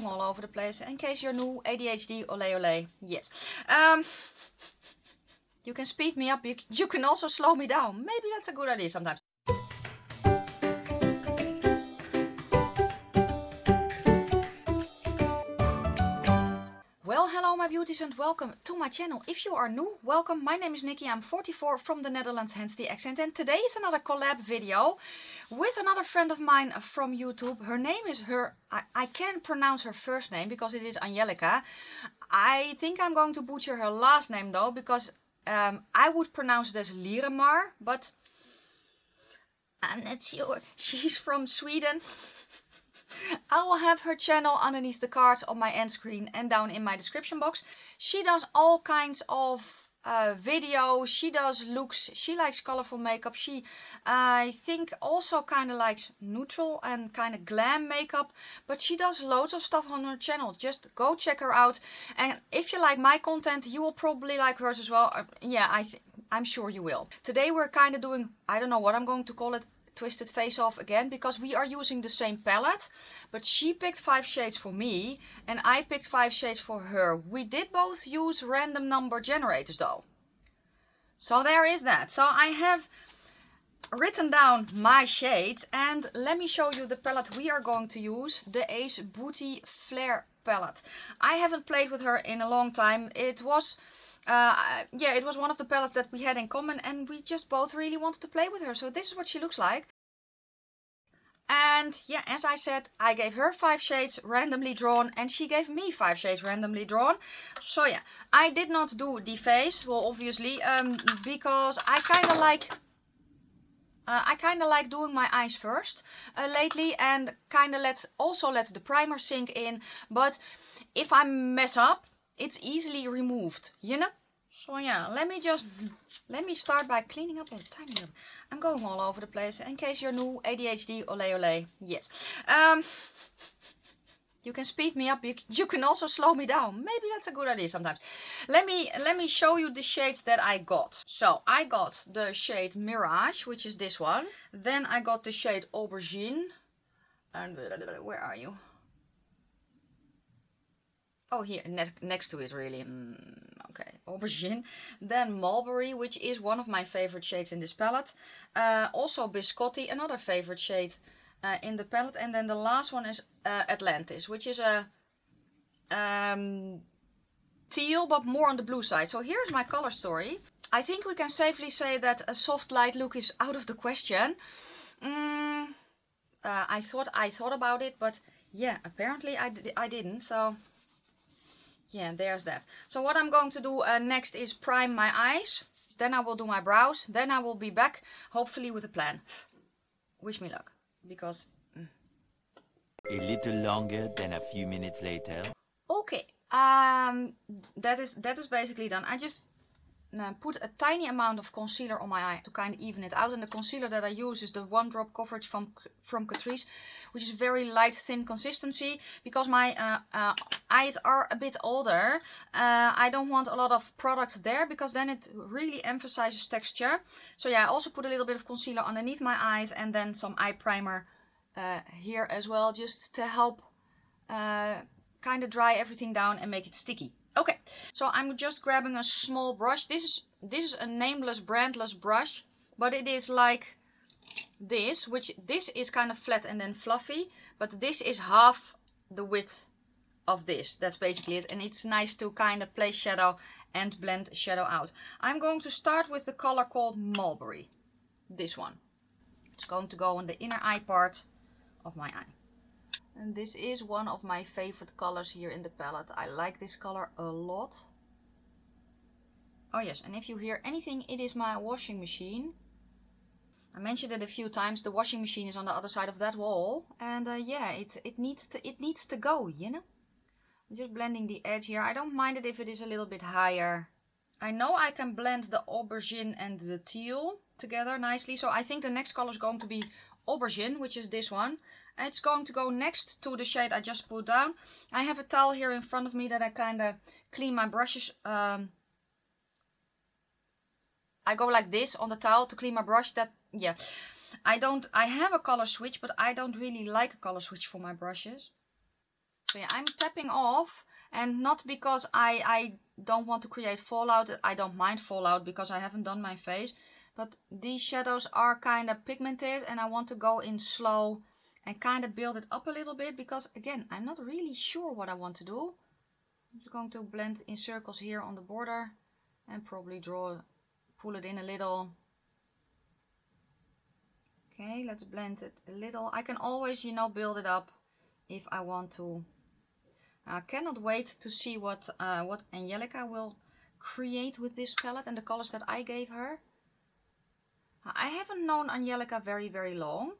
all over the place. In case you're new, ADHD, ole ole. Yes. Um, you can speed me up. You, you can also slow me down. Maybe that's a good idea sometimes. My beauties and welcome to my channel. If you are new, welcome. My name is Nikki. I'm 44 from the Netherlands, hence the accent. And today is another collab video with another friend of mine from YouTube. Her name is her, I, I can't pronounce her first name because it is Angelica. I think I'm going to butcher her last name though, because um, I would pronounce it as Lyremar, but I'm not sure. She's from Sweden. I will have her channel underneath the cards on my end screen and down in my description box. She does all kinds of uh, videos, she does looks, she likes colorful makeup. She, I think, also kind of likes neutral and kind of glam makeup. But she does loads of stuff on her channel. Just go check her out. And if you like my content, you will probably like hers as well. Uh, yeah, I I'm sure you will. Today we're kind of doing, I don't know what I'm going to call it, Twisted Face Off again because we are using the same palette. But she picked five shades for me and I picked five shades for her. We did both use random number generators though. So there is that. So I have written down my shades and let me show you the palette we are going to use. The Ace Beaute Flair palette. I haven't played with her in a long time. It was uh, yeah, it was one of the palettes that we had in common and we just both really wanted to play with her. So this is what she looks like. And yeah, as I said, I gave her five shades randomly drawn and she gave me five shades randomly drawn. So yeah, I did not do the face, well obviously, um, because I kind of like... Uh, I kind of like doing my eyes first uh, lately and kind of let also let the primer sink in. But if I mess up, it's easily removed, you know? So yeah, let me just, let me start by cleaning up a tiny bit. I'm going all over the place. In case you're new, ADHD, ole ole, yes. Um, you can speed me up, you, you can also slow me down. Maybe that's a good idea sometimes. Let me, let me show you the shades that I got. So, I got the shade Mirage, which is this one. Then I got the shade Aubergine. And where are you? Oh, here, ne next to it really. Mm, okay, aubergine. Then mulberry, which is one of my favorite shades in this palette. Uh, also biscotti, another favorite shade uh, in the palette. And then the last one is uh, Atlantis, which is a um, teal, but more on the blue side. So here's my color story. I think we can safely say that a soft light look is out of the question. Mm, uh, I thought I thought about it, but yeah, apparently I, I didn't. So yeah, there's that. So what I'm going to do uh, next is prime my eyes. Then I will do my brows. Then I will be back, hopefully with a plan. Wish me luck, because... Mm. A little longer than a few minutes later. Okay, um, that is that is basically done. I just uh, put a tiny amount of concealer on my eye to kind of even it out. And the concealer that I use is the one drop coverage from from Catrice, which is very light, thin consistency. Because my uh, uh, eyes are a bit older, I don't want a lot of product there because then it really emphasizes texture. So yeah, I also put a little bit of concealer underneath my eyes and then some eye primer here as well, just to help kind of dry everything down and make it sticky. Okay, so I'm just grabbing a small brush. This is this is a nameless, brandless brush, but it is like this, which this is kind of flat and then fluffy, but this is half the width of this. That's basically it, and it's nice to kind of place shadow and blend shadow out. I'm going to start with the color called Mulberry, this one. It's going to go on the inner eye part of my eye. And this is one of my favorite colors here in the palette. I like this color a lot. Oh yes, and if you hear anything, it is my washing machine. I mentioned it a few times. The washing machine is on the other side of that wall, and uh, yeah, it it needs to it needs to go, you know. I'm just blending the edge here. I don't mind it if it is a little bit higher. I know I can blend the aubergine and the teal together nicely, so I think the next color is going to be aubergine, which is this one. It's going to go next to the shade I just put down. I have a towel here in front of me that I kind of clean my brushes. Um, I go like this on the towel to clean my brush. That Yeah, I don't. I have a color switch, but I don't really like a color switch for my brushes. So yeah, I'm tapping off and not because I, I don't want to create fallout. I don't mind fallout because I haven't done my face. But these shadows are kind of pigmented and I want to go in slow and kind of build it up a little bit because again, I'm not really sure what I want to do. I'm just going to blend in circles here on the border and probably draw, pull it in a little. Okay, let's blend it a little. I can always, you know, build it up if I want to. I cannot wait to see what uh, what Angelica will create with this palette and the colors that I gave her. I haven't known Angelica very, very long.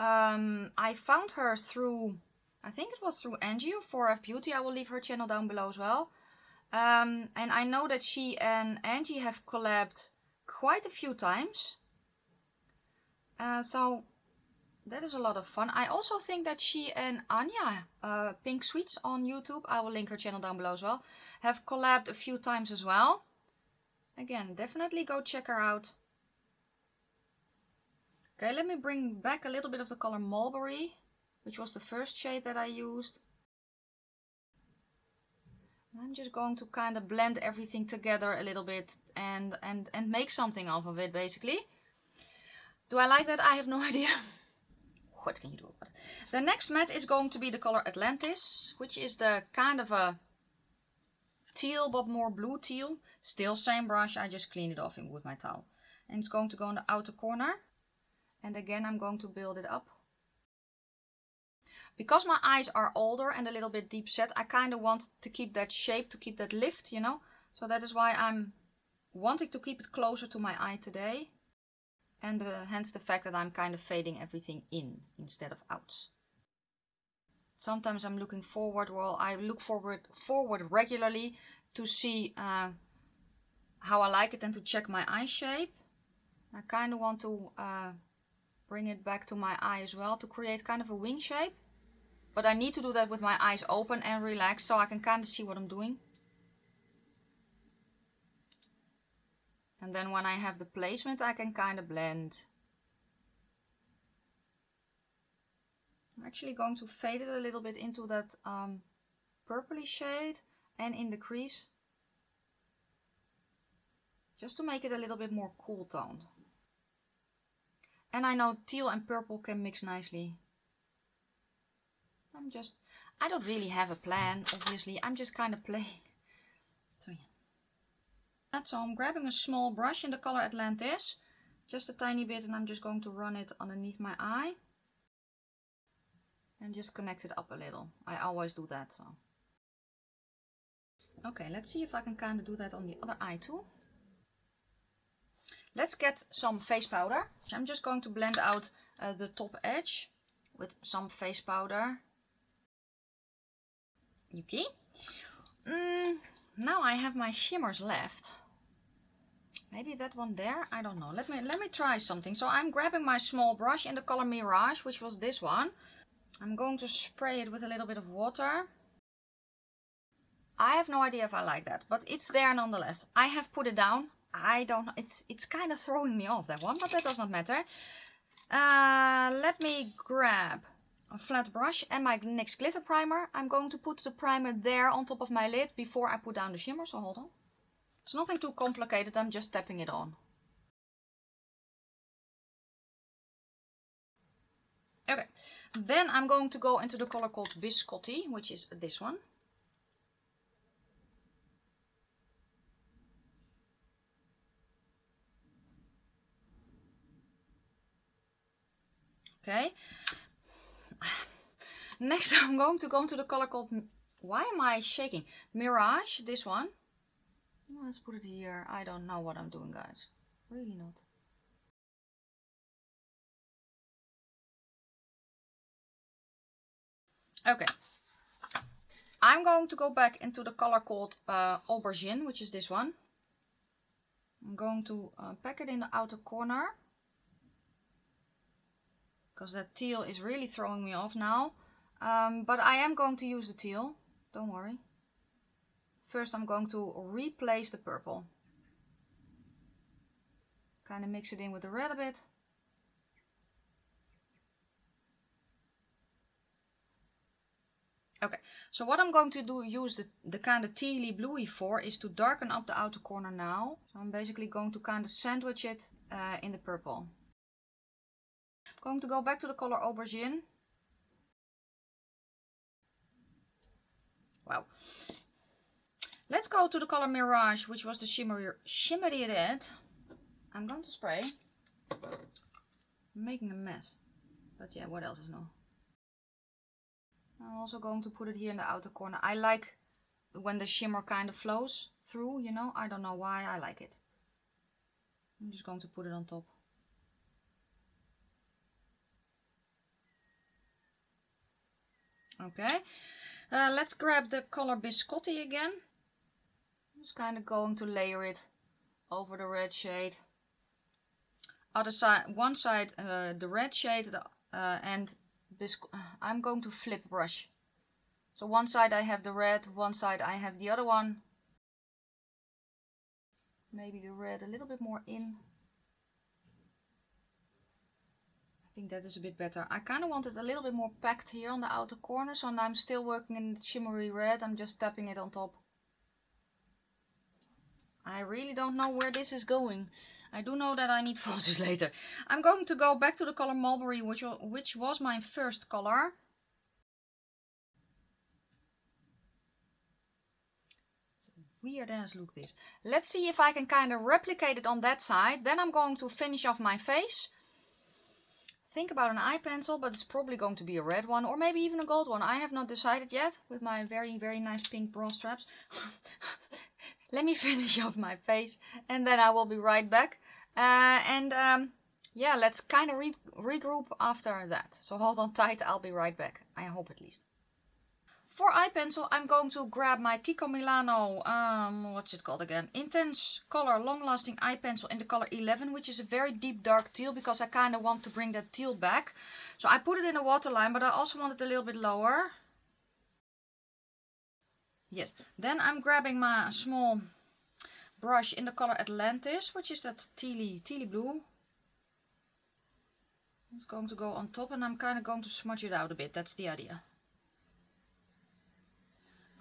Um, I found her through, I think it was through Angie of 4F Beauty. I will leave her channel down below as well. Um, and I know that she and Angie have collabed quite a few times. Uh, so that is a lot of fun. I also think that she and Anya, uh, Pink Sweets on YouTube, I will link her channel down below as well, have collabed a few times as well. Again, definitely go check her out. Okay, let me bring back a little bit of the color Mulberry, which was the first shade that I used. I'm just going to kind of blend everything together a little bit and, and, and make something off of it, basically. Do I like that? I have no idea. what can you do about it? The next matte is going to be the color Atlantis, which is the kind of a teal but more blue teal. Still same brush, I just cleaned it off with my towel. And it's going to go in the outer corner and again I'm going to build it up. Because my eyes are older and a little bit deep set, I kind of want to keep that shape, to keep that lift, you know. So that is why I'm wanting to keep it closer to my eye today. And uh, hence the fact that I'm kind of fading everything in instead of out. Sometimes I'm looking forward, well I look forward, forward regularly to see uh, how I like it and to check my eye shape. I kind of want to uh, bring it back to my eye as well to create kind of a wing shape. But I need to do that with my eyes open and relaxed so I can kind of see what I'm doing. And then when I have the placement I can kind of blend. I'm actually going to fade it a little bit into that um, purpley shade and in the crease. Just to make it a little bit more cool toned. And I know teal and purple can mix nicely. I'm just, I don't really have a plan, obviously. I'm just kind of playing. So yeah. So I'm grabbing a small brush in the color Atlantis. Just a tiny bit and I'm just going to run it underneath my eye. And just connect it up a little. I always do that, so. Okay, let's see if I can kind of do that on the other eye too. Let's get some face powder. So I'm just going to blend out uh, the top edge with some face powder. Okay. Mm, now I have my shimmers left. Maybe that one there, I don't know. Let me let me try something. So I'm grabbing my small brush in the color Mirage, which was this one. I'm going to spray it with a little bit of water. I have no idea if I like that, but it's there nonetheless. I have put it down. I don't know. It's, it's kind of throwing me off, that one, but that does not matter. Uh, let me grab a flat brush and my NYX glitter primer. I'm going to put the primer there on top of my lid before I put down the shimmer, so hold on. It's nothing too complicated, I'm just tapping it on. Okay, then I'm going to go into the color called Biscotti, which is this one. Okay. Next I'm going to go into the color called, why am I shaking? Mirage, this one. Let's put it here. I don't know what I'm doing guys. Really not. Okay. I'm going to go back into the color called uh, Aubergine, which is this one. I'm going to uh, pack it in the outer corner because that teal is really throwing me off now. Um, but I am going to use the teal, don't worry. First I'm going to replace the purple. Kind of mix it in with the red a bit. Okay, so what I'm going to do, use the, the kind of tealy bluey for is to darken up the outer corner now. So I'm basically going to kind of sandwich it uh, in the purple. Going to go back to the color aubergine. Wow. Let's go to the color Mirage, which was the shimmery, shimmery red. I'm going to spray. I'm making a mess. But yeah, what else is new? I'm also going to put it here in the outer corner. I like when the shimmer kind of flows through, you know. I don't know why I like it. I'm just going to put it on top. Okay, uh, let's grab the color Biscotti again. Just kind of going to layer it over the red shade. Other side, one side uh, the red shade the, uh, and I'm going to flip brush. So one side I have the red, one side I have the other one. Maybe the red a little bit more in. I think that is a bit better. I kind of want it a little bit more packed here on the outer corner. So now I'm still working in shimmery red. I'm just tapping it on top. I really don't know where this is going. I do know that I need falsies later. I'm going to go back to the color Mulberry, which, which was my first color. weird ass look this. Let's see if I can kind of replicate it on that side. Then I'm going to finish off my face. Think about an eye pencil, but it's probably going to be a red one or maybe even a gold one. I have not decided yet with my very, very nice pink bra straps. let me finish off my face and then I will be right back. Uh, and um, yeah, let's kind of re regroup after that. So hold on tight, I'll be right back. I hope at least. For eye pencil, I'm going to grab my Kiko Milano, um, what's it called again? Intense Color Long Lasting Eye Pencil in the color 11, which is a very deep dark teal because I kind of want to bring that teal back. So I put it in a waterline, but I also want it a little bit lower. Yes, then I'm grabbing my small brush in the color Atlantis, which is that tealy, tealy blue. It's going to go on top and I'm kind of going to smudge it out a bit, that's the idea.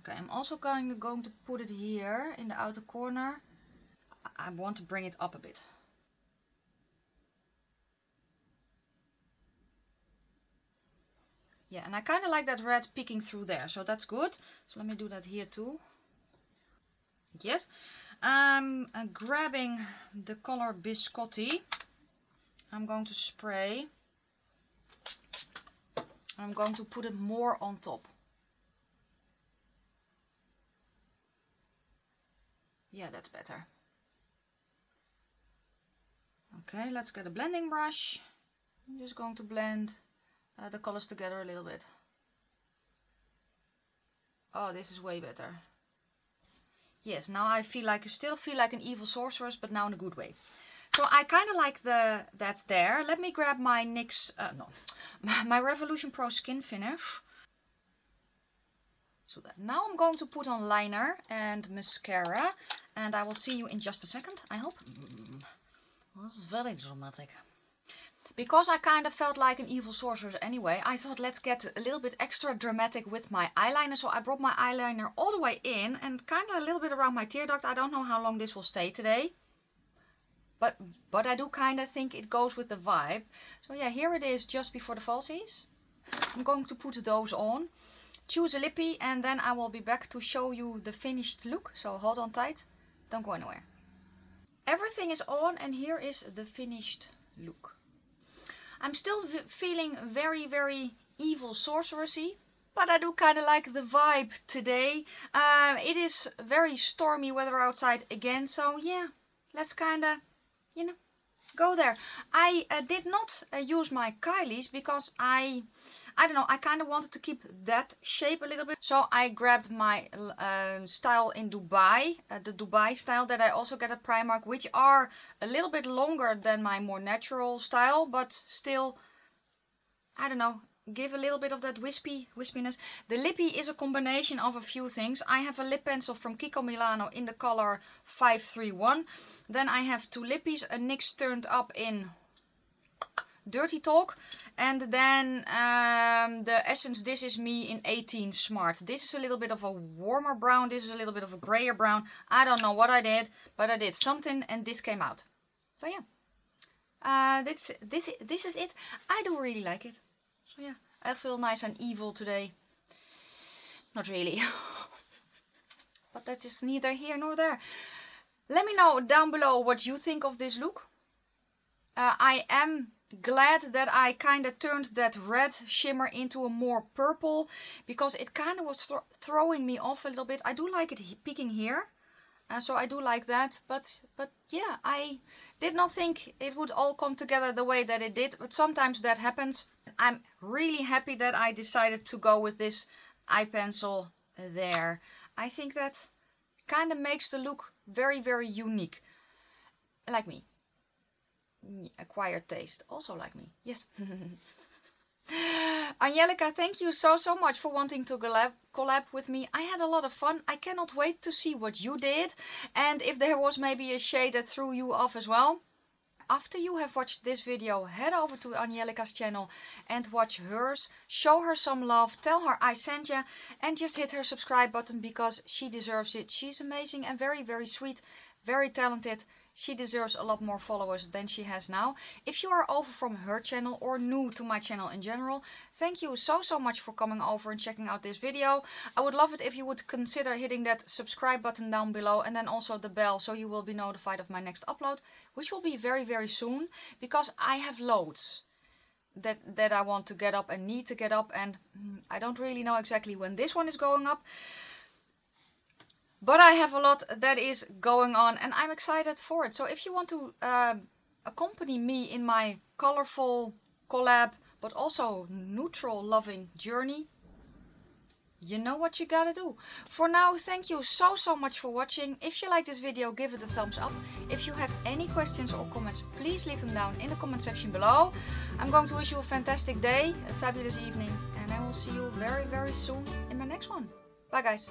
Okay, I'm also going to, going to put it here in the outer corner. I want to bring it up a bit. Yeah, and I kind of like that red peeking through there, so that's good. So let me do that here too. Yes. I'm uh, grabbing the color Biscotti. I'm going to spray. I'm going to put it more on top. Yeah, that's better. Okay, let's get a blending brush. I'm just going to blend uh, the colors together a little bit. Oh, this is way better. Yes, now I feel like, I still feel like an evil sorceress, but now in a good way. So I kind of like the that there. Let me grab my NYX, uh, no, my Revolution Pro Skin Finish. So that. Now I'm going to put on liner and mascara. And I will see you in just a second, I hope. Mm, this is very dramatic. Because I kind of felt like an evil sorceress anyway, I thought let's get a little bit extra dramatic with my eyeliner. So I brought my eyeliner all the way in and kind of a little bit around my tear duct. I don't know how long this will stay today. But, but I do kind of think it goes with the vibe. So yeah, here it is just before the falsies. I'm going to put those on. Choose a lippy and then I will be back to show you the finished look. So hold on tight. Don't go anywhere. Everything is on and here is the finished look. I'm still feeling very, very evil sorceresy. But I do kind of like the vibe today. Uh, it is very stormy weather outside again. So yeah, let's kind of, you know, go there. I uh, did not uh, use my Kylie's because I, I don't know, I kind of wanted to keep that shape a little bit. So I grabbed my uh, style in Dubai, uh, the Dubai style that I also get at Primark, which are a little bit longer than my more natural style, but still, I don't know, give a little bit of that wispy wispiness. The lippy is a combination of a few things. I have a lip pencil from Kiko Milano in the color 531. Then I have two lippies, a NYX Turnt Up in Dirty Talk. And then um, the Essence This Is Me in 18 Smart. This is a little bit of a warmer brown. This is a little bit of a grayer brown. I don't know what I did, but I did something and this came out. So yeah. Uh, this, this, this is it. I do really like it. So yeah, I feel nice and evil today. Not really. but that is neither here nor there. Let me know down below what you think of this look. Uh, I am glad that I kind of turned that red shimmer into a more purple because it kind of was th throwing me off a little bit. I do like it peeking here. Uh, so I do like that, but but yeah, I did not think it would all come together the way that it did, but sometimes that happens. I'm really happy that I decided to go with this eye pencil there. I think that kind of makes the look very, very unique. Like me. Acquired taste. Also like me. Yes. Angelica, thank you so, so much for wanting to collab, collab with me. I had a lot of fun. I cannot wait to see what you did. And if there was maybe a shade that threw you off as well. After you have watched this video, head over to Angelica's channel and watch hers. Show her some love. Tell her I sent you. And just hit her subscribe button because she deserves it. She's amazing and very, very sweet. Very talented. She deserves a lot more followers than she has now. If you are over from her channel or new to my channel in general, thank you so so much for coming over and checking out this video. I would love it if you would consider hitting that subscribe button down below and then also the bell so you will be notified of my next upload, which will be very very soon because I have loads that that I want to get up and need to get up and mm, I don't really know exactly when this one is going up. But I have a lot that is going on and I'm excited for it. So if you want to uh, accompany me in my colorful collab, but also neutral loving journey, you know what you gotta do. For now, thank you so, so much for watching. If you like this video, give it a thumbs up. If you have any questions or comments, please leave them down in the comment section below. I'm going to wish you a fantastic day, a fabulous evening, and I will see you very, very soon in my next one. Bye guys.